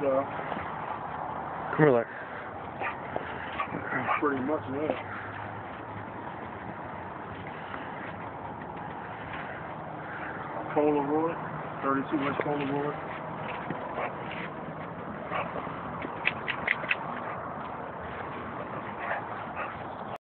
Though. Come here, Larry. Pretty much that. Polaroid, 32 inch Polaroid.